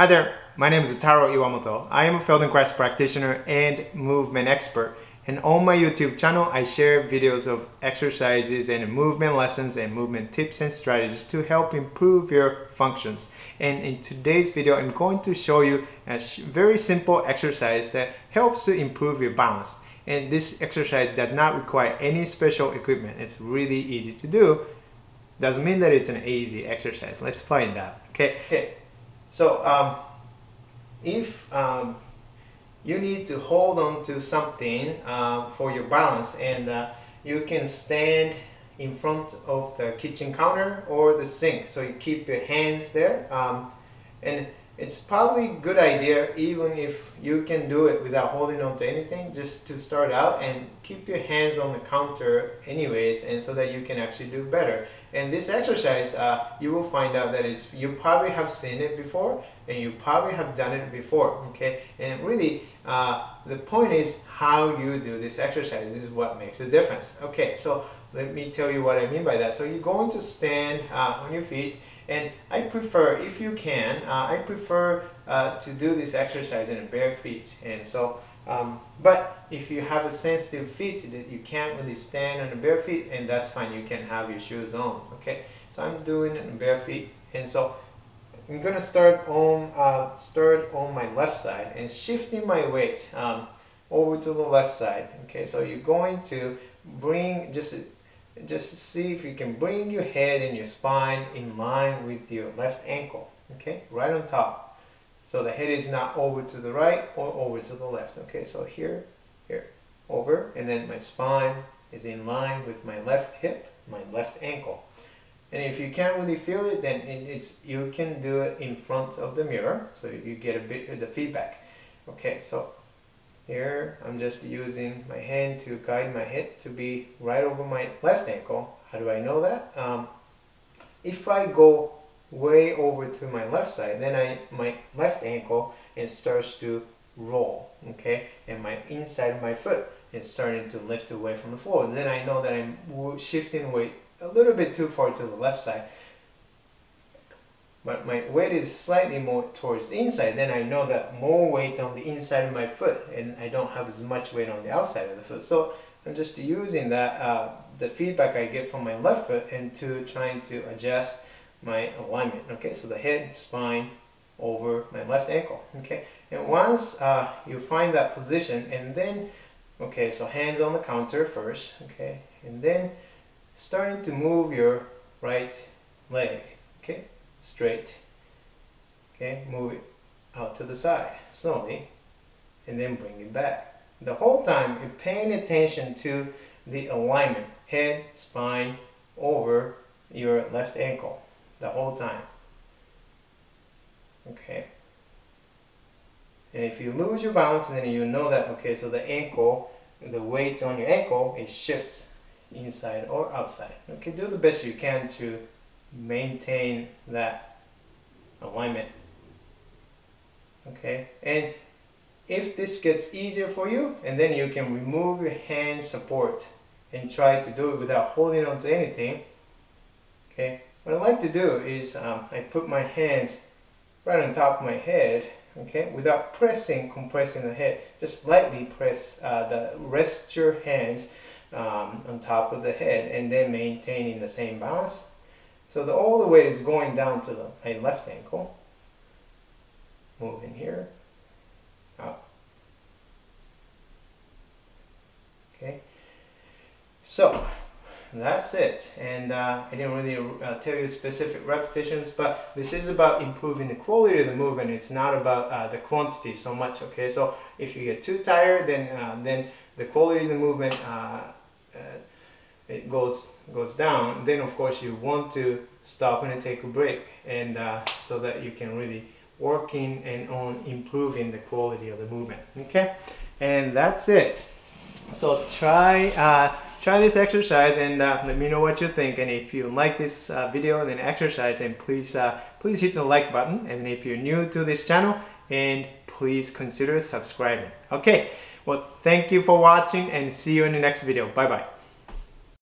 Hi there, my name is Taro Iwamoto. I am a Feldenkrais practitioner and movement expert. And on my YouTube channel, I share videos of exercises and movement lessons and movement tips and strategies to help improve your functions. And in today's video, I'm going to show you a very simple exercise that helps to improve your balance. And this exercise does not require any special equipment. It's really easy to do. Doesn't mean that it's an easy exercise. Let's find out. Okay. So um, if um, you need to hold on to something uh, for your balance and uh, you can stand in front of the kitchen counter or the sink. So you keep your hands there um, and it's probably a good idea even if you can do it without holding on to anything just to start out and keep your hands on the counter anyways and so that you can actually do better. And this exercise uh, you will find out that it's you probably have seen it before and you probably have done it before okay? And really uh, the point is how you do this exercise. This is what makes a difference. Okay so let me tell you what I mean by that. So you're going to stand uh, on your feet and I prefer, if you can, uh, I prefer uh, to do this exercise in bare feet. And so, um, but if you have a sensitive feet that you can't really stand on the bare feet, and that's fine, you can have your shoes on. Okay, so I'm doing it in bare feet, and so I'm gonna start on uh, start on my left side and shifting my weight um, over to the left side. Okay, so you're going to bring just just see if you can bring your head and your spine in line with your left ankle okay? Right on top. So the head is not over to the right or over to the left okay? So here here over and then my spine is in line with my left hip my left ankle. And if you can't really feel it then it's you can do it in front of the mirror so you get a bit of the feedback okay? So here, I'm just using my hand to guide my head to be right over my left ankle. How do I know that? Um, if I go way over to my left side, then I my left ankle it starts to roll, okay, and my inside of my foot is starting to lift away from the floor. And then I know that I'm shifting weight a little bit too far to the left side but my weight is slightly more towards the inside, then I know that more weight on the inside of my foot and I don't have as much weight on the outside of the foot. So I'm just using that, uh, the feedback I get from my left foot into trying to adjust my alignment. Okay, so the head, spine, over my left ankle. Okay, and once uh, you find that position and then, okay, so hands on the counter first, okay, and then starting to move your right leg. Okay, straight. Okay, move it out to the side slowly and then bring it back. The whole time you're paying attention to the alignment, head, spine, over your left ankle the whole time. Okay. And if you lose your balance, then you know that, okay, so the ankle, the weight on your ankle, it shifts inside or outside. Okay, do the best you can to maintain that alignment. Okay, and if this gets easier for you, and then you can remove your hand support and try to do it without holding on to anything. Okay, what I like to do is um, I put my hands right on top of my head, okay, without pressing, compressing the head. Just lightly press uh, the rest your hands um, on top of the head and then maintaining the same balance. So the, all the weight is going down to the my left ankle. Move in here, up. Okay, so that's it. And uh, I didn't really uh, tell you specific repetitions, but this is about improving the quality of the movement. It's not about uh, the quantity so much. Okay, so if you get too tired, then uh, then the quality of the movement uh, it goes goes down, then of course you want to stop and take a break, and uh, so that you can really working and on improving the quality of the movement. Okay, and that's it. So try uh, try this exercise and uh, let me know what you think. And if you like this uh, video and exercise, and please uh, please hit the like button. And if you're new to this channel, and please consider subscribing. Okay. Well, thank you for watching and see you in the next video. Bye bye.